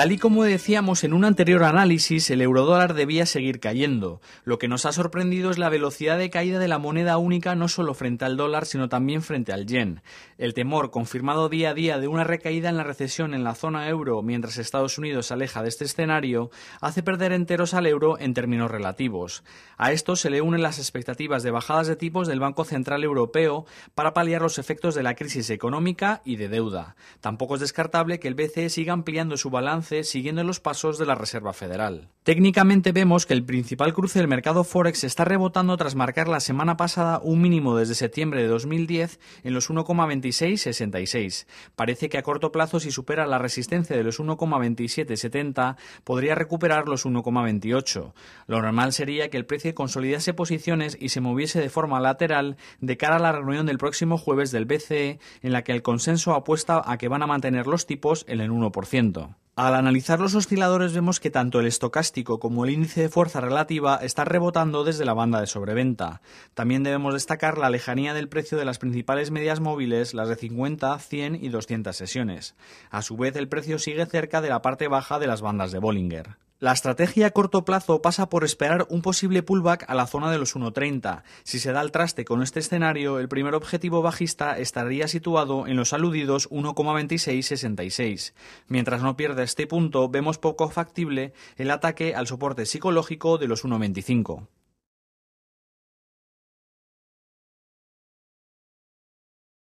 Tal y como decíamos en un anterior análisis, el eurodólar debía seguir cayendo. Lo que nos ha sorprendido es la velocidad de caída de la moneda única no solo frente al dólar, sino también frente al yen. El temor confirmado día a día de una recaída en la recesión en la zona euro mientras Estados Unidos se aleja de este escenario hace perder enteros al euro en términos relativos. A esto se le unen las expectativas de bajadas de tipos del Banco Central Europeo para paliar los efectos de la crisis económica y de deuda. Tampoco es descartable que el BCE siga ampliando su balance siguiendo los pasos de la Reserva Federal. Técnicamente vemos que el principal cruce del mercado Forex está rebotando tras marcar la semana pasada un mínimo desde septiembre de 2010 en los 1,2666. Parece que a corto plazo si supera la resistencia de los 1,2770 podría recuperar los 1,28. Lo normal sería que el precio consolidase posiciones y se moviese de forma lateral de cara a la reunión del próximo jueves del BCE en la que el consenso apuesta a que van a mantener los tipos en el 1%. Al analizar los osciladores vemos que tanto el estocástico como el índice de fuerza relativa están rebotando desde la banda de sobreventa. También debemos destacar la lejanía del precio de las principales medias móviles, las de 50, 100 y 200 sesiones. A su vez, el precio sigue cerca de la parte baja de las bandas de Bollinger. La estrategia a corto plazo pasa por esperar un posible pullback a la zona de los 1.30. Si se da el traste con este escenario, el primer objetivo bajista estaría situado en los aludidos 1,2666. Mientras no pierda este punto, vemos poco factible el ataque al soporte psicológico de los 1.25.